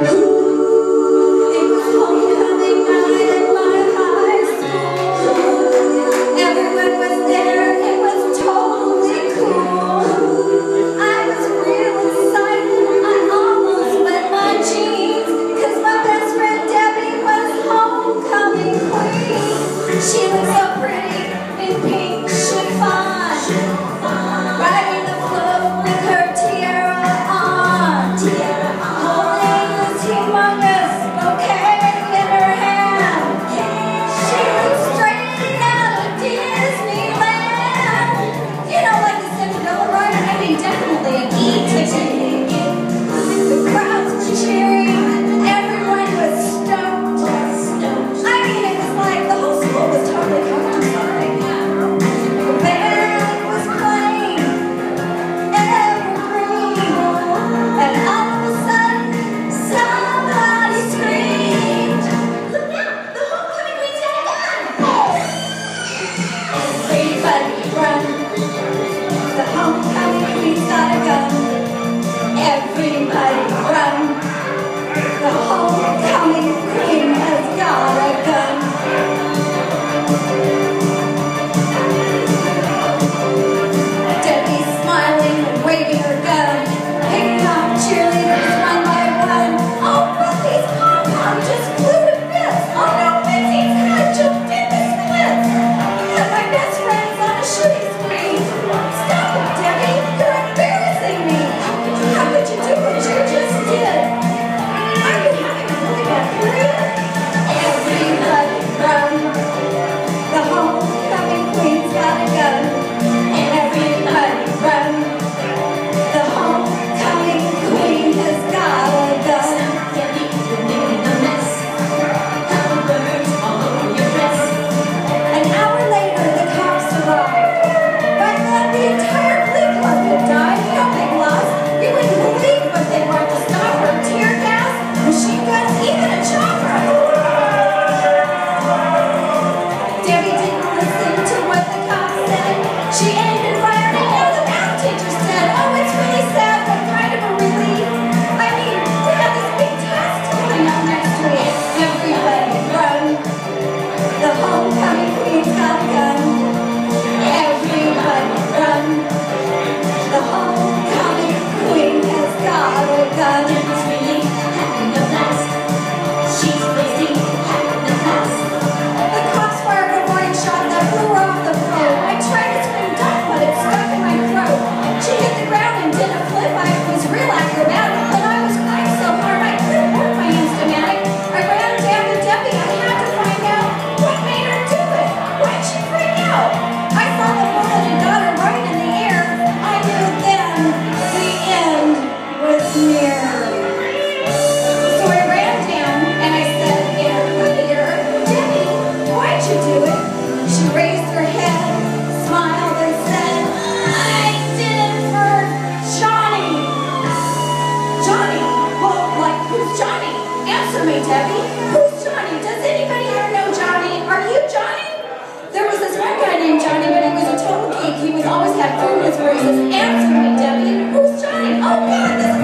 Who The homecoming queen's not a gun. me, Debbie. Who's Johnny? Does anybody here know Johnny? Are you Johnny? There was this one guy named Johnny, but he was a total geek. He was always had food in his room. He says, answer me, Debbie. Who's Johnny? Oh, God, this